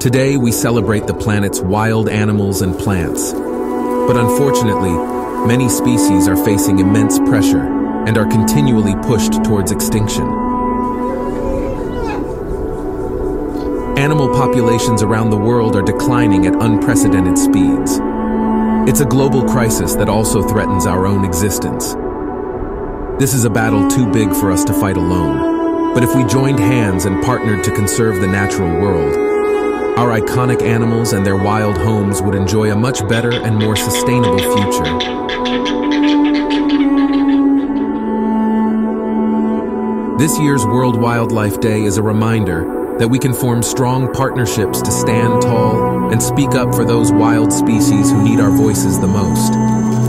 Today, we celebrate the planet's wild animals and plants. But unfortunately, many species are facing immense pressure and are continually pushed towards extinction. Animal populations around the world are declining at unprecedented speeds. It's a global crisis that also threatens our own existence. This is a battle too big for us to fight alone. But if we joined hands and partnered to conserve the natural world, our iconic animals and their wild homes would enjoy a much better and more sustainable future. This year's World Wildlife Day is a reminder that we can form strong partnerships to stand tall and speak up for those wild species who need our voices the most.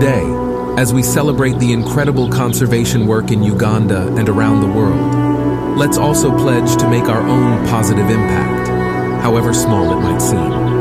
Today, as we celebrate the incredible conservation work in Uganda and around the world, let's also pledge to make our own positive impact, however small it might seem.